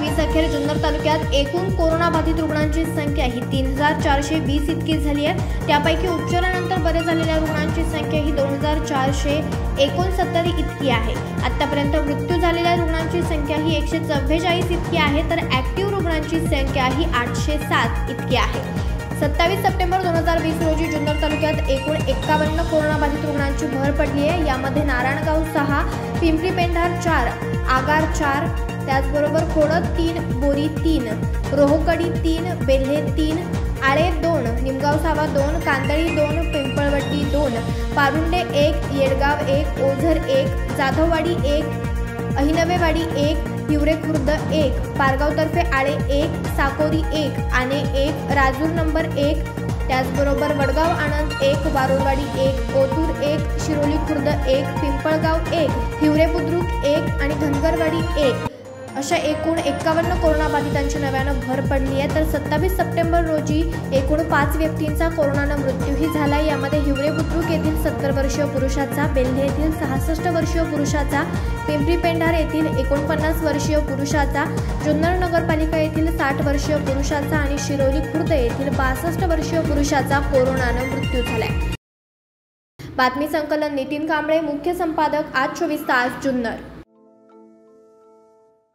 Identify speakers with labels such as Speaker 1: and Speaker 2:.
Speaker 1: वीस अखेर जुन्नर तालुक्यात एकूण कोरोनाबाधित रुग्णांची संख्या ही तीन हजार चारशे वीस इतकी झाली आहे. त्यापैकी उपचारानंतर बरे झालेल्या रुग्णांची संख्या ही दोन हजार चारशे एकोणसत्तर इतकी आहे. आतापर्यंत मृत्यू झालेल्या रुग्णांची संख्या ही एकशे चव्वेचाळीस इतकी आहे तर ॲक्टिव्ह रुग्णांची संख्या ही आठशे सात इतकी आहे. सत्तावीस सप्टेंबर दोन हजार वीस रोजी जुन्नर तालुक्यात एकूण एक्कावन्न कोरोनाबाधित रुग्णांची भर पडली आहे. यामध्ये नारायणगाव सहा पिंपरी पेंढार चार आगार चार त्याचबरोबर खोडद तीन बोरी तीन रोहकडी तीन बेल्हे तीन आळे दोन निमगाव सावा दोन कांदळी दोन पिंपळवट्टी दोन पारुंडे एक येडगाव एक ओझर एक जाधववाडी एक अहिनवेवाडी एक हिवरे खुर्द एक पारगावतर्फे आळे एक साकोरी एक आणे एक राजूर नंबर एक त्याचबरोबर वडगाव आनंद एक वारोडवाडी एक कोथूर एक शिरोली खुर्द एक पिंपळगाव एक हिवरे बुद्रुक एक आणि धनगरवाडी एक. अशा एकूण एक्कावन्न कोरोनाबाधितांची नव्यानं भर पडली आहे. तर सत्तावीस सप्टेंबर रोजी एकूण पाच व्यक्तींचा कोरोनानं मृत्यूही झाला. यामध्ये हिवरे बुद्रुक येथील सत्तर वर्षीय पुरुषाचा बेल्हे येथील सहासष्ट वर्षीय पुरुषाचा पिंपरी पेंढार येथील एकोणपन्नास वर्षीय पुरुषाचा जुन्नर नगरपालिका येथील साठ वर्षीय पुरुषाचा आणि शिरोली खुर्द येथील बासष्ट वर्षीय पुरुषाचा कोरोनानं मृत्यू झालाय. बातमी संकलन नितीन कांबळे मुख्य संपादक आज चोवीस तास जुन्नर.